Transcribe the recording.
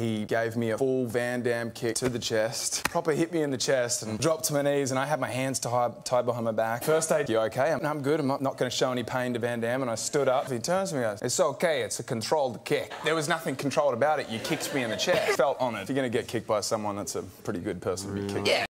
he gave me a full Van Damme kick to the chest, proper hit me in the chest, and dropped to my knees. And I had my hands tied, tied behind my back. First aid, you okay? I'm, I'm good. I'm not, not going to show any pain to Van Damme. And I stood up. He turns to me and goes, It's okay. It's a controlled kick. There was nothing controlled about it. You kicked me in the chest. Felt honoured. If you're going to get kicked by someone, that's a pretty good person to be kicked. Yeah.